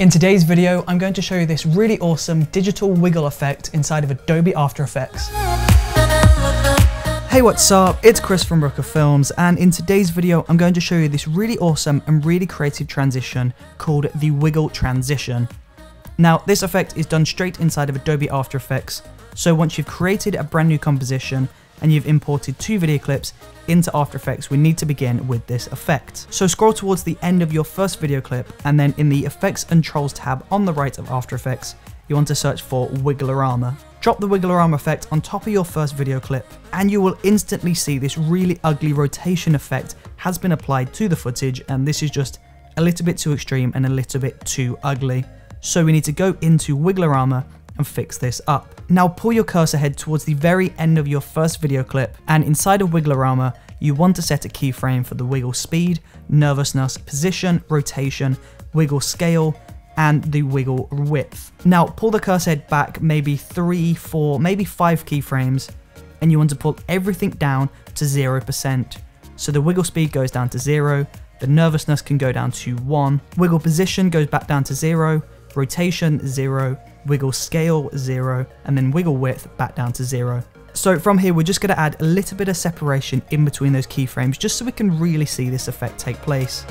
In today's video, I'm going to show you this really awesome digital wiggle effect inside of Adobe After Effects. Hey what's up, it's Chris from Brooker Films and in today's video I'm going to show you this really awesome and really creative transition called the Wiggle Transition. Now this effect is done straight inside of Adobe After Effects, so once you've created a brand new composition and you've imported two video clips into After Effects, we need to begin with this effect. So scroll towards the end of your first video clip and then in the Effects and Controls tab on the right of After Effects, you want to search for Wigglerama. Drop the Wigglerama effect on top of your first video clip and you will instantly see this really ugly rotation effect has been applied to the footage and this is just a little bit too extreme and a little bit too ugly. So we need to go into Wigglerama and fix this up. Now pull your cursor head towards the very end of your first video clip and inside of Wigglerama you want to set a keyframe for the wiggle speed, nervousness, position, rotation, wiggle scale, and the wiggle width. Now pull the cursor head back maybe three, four, maybe five keyframes, and you want to pull everything down to 0%. So the wiggle speed goes down to zero, the nervousness can go down to one, wiggle position goes back down to zero, rotation zero, wiggle scale zero, and then wiggle width back down to zero. So from here, we're just going to add a little bit of separation in between those keyframes just so we can really see this effect take place.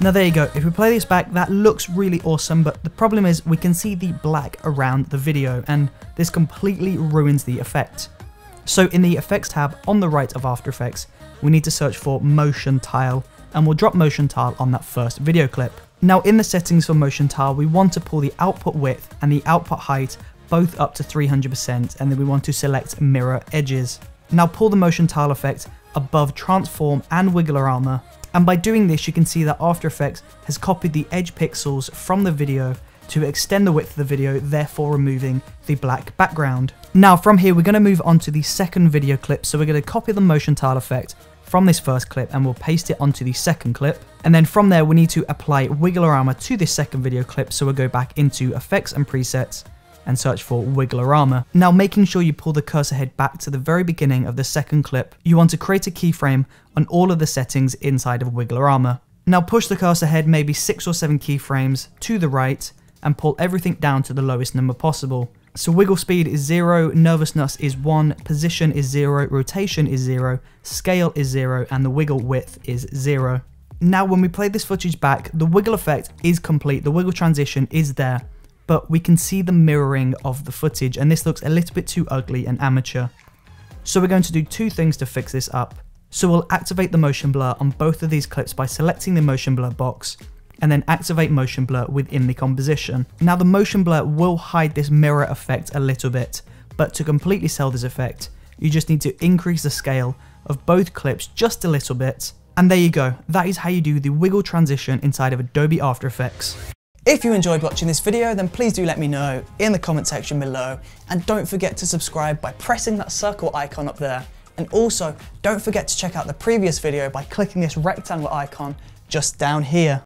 Now there you go, if we play this back, that looks really awesome, but the problem is we can see the black around the video, and this completely ruins the effect. So in the Effects tab on the right of After Effects, we need to search for Motion Tile, and we'll drop Motion Tile on that first video clip. Now in the settings for Motion Tile, we want to pull the output width and the output height both up to 300%, and then we want to select Mirror Edges. Now pull the Motion Tile effect above Transform and Wigglerama and by doing this you can see that After Effects has copied the edge pixels from the video to extend the width of the video, therefore removing the black background. Now from here we're going to move on to the second video clip, so we're going to copy the motion tile effect from this first clip and we'll paste it onto the second clip. And then from there we need to apply Wigglerama to this second video clip, so we'll go back into effects and presets and search for Wigglerama. Now making sure you pull the cursor head back to the very beginning of the second clip, you want to create a keyframe on all of the settings inside of Wigglerama. Now push the cursor head maybe 6 or 7 keyframes to the right and pull everything down to the lowest number possible. So wiggle speed is 0, nervousness is 1, position is 0, rotation is 0, scale is 0, and the wiggle width is 0. Now when we play this footage back, the wiggle effect is complete, the wiggle transition is there, but we can see the mirroring of the footage and this looks a little bit too ugly and amateur. So we're going to do two things to fix this up. So we'll activate the motion blur on both of these clips by selecting the motion blur box and then activate motion blur within the composition. Now the motion blur will hide this mirror effect a little bit, but to completely sell this effect, you just need to increase the scale of both clips just a little bit. And there you go, that is how you do the wiggle transition inside of Adobe After Effects. If you enjoyed watching this video, then please do let me know in the comment section below. And don't forget to subscribe by pressing that circle icon up there. And also, don't forget to check out the previous video by clicking this rectangle icon just down here.